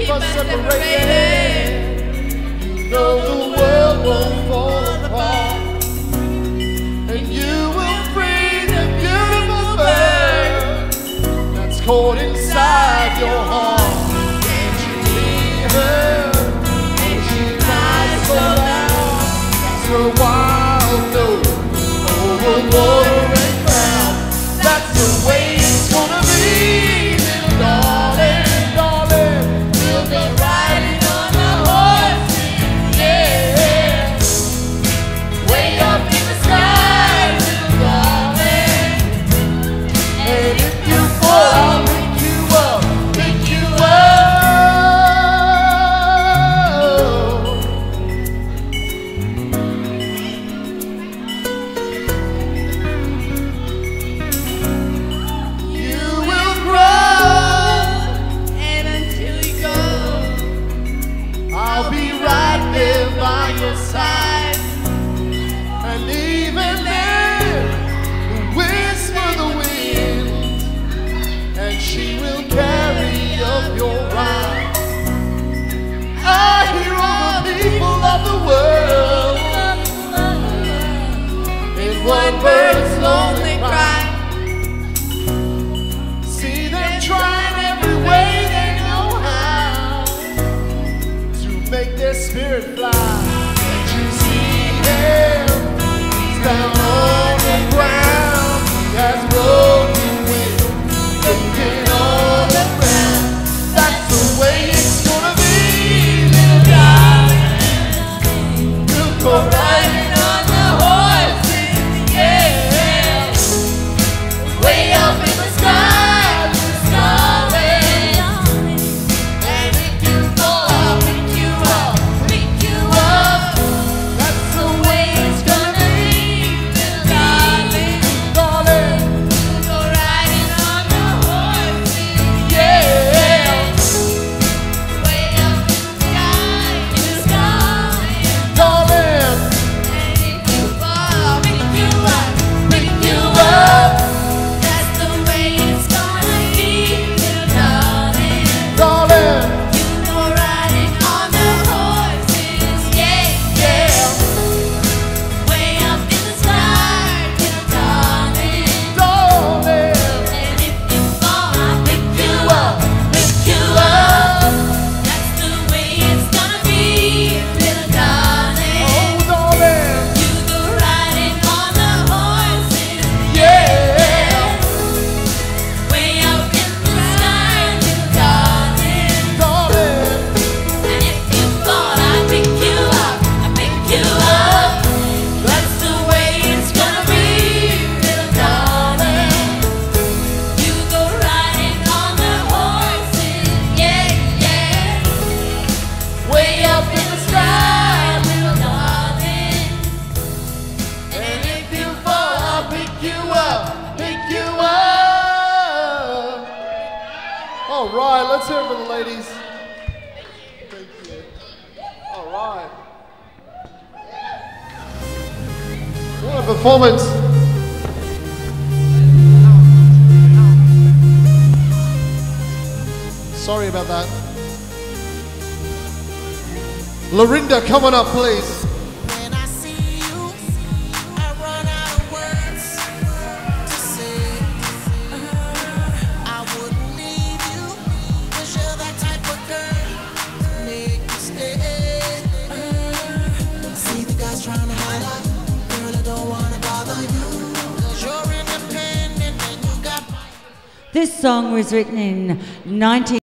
keep us separated. You know the world won't fall apart, and you will free the beautiful bird that's caught inside your heart. right, let's hear it for the ladies. Thank you. Thank you. All right. What a performance. Sorry about that. Lorinda, come on up, please. This song was written in 19.